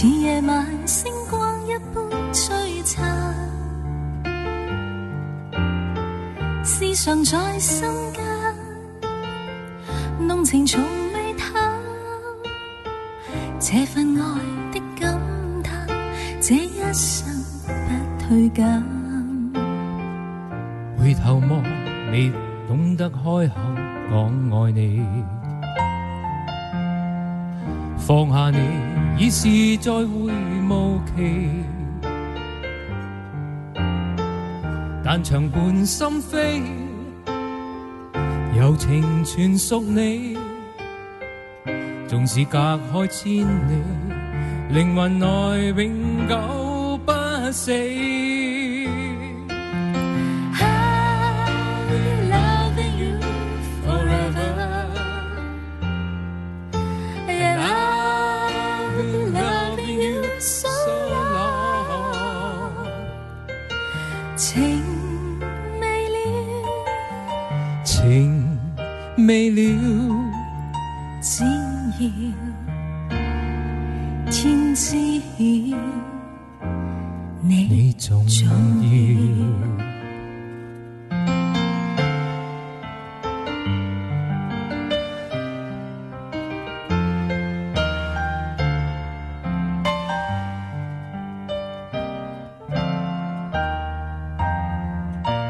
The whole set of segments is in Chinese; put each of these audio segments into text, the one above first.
似夜晚星光一般璀璨，思想在心间，浓情从未淡。这份爱的感叹，这一生不退减。回头望，你懂得开口讲爱你。放下你已是再会无期。但长伴心扉，柔情全属你。纵使隔开千里，灵魂内永久不死。情未了，只要天知晓，你重要。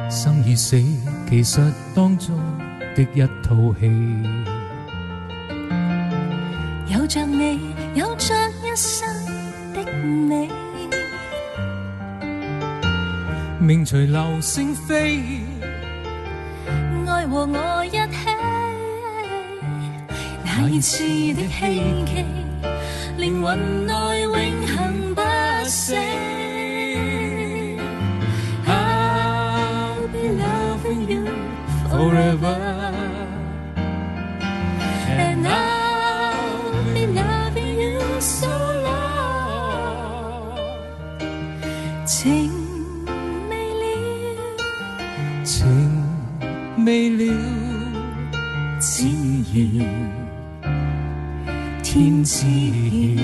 生與死，其实当中的一套戏。有着你，有着一生的你。命隨流星飞，爱和我一起，那熱熾的希冀，靈魂內永恒不死。情未了。情未了，只要天知曉，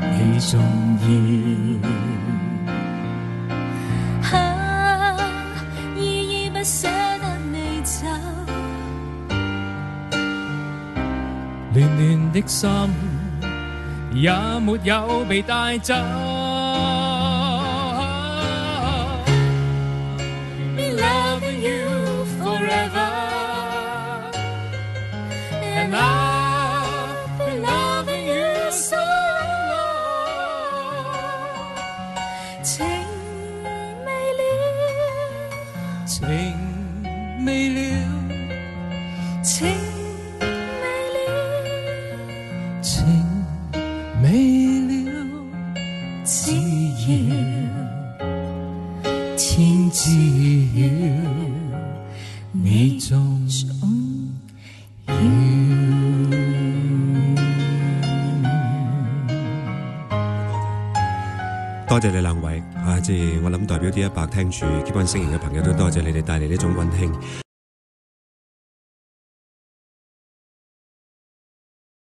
你重要。啊，依依不舍得你走，亂亂的心也没有被带走。情未了，情未了，情未了，只要天知曉，你重要。多谢你两位！我諗代表啲一百聽住 Keep on 星嘅朋友都多謝你哋帶嚟呢種溫馨。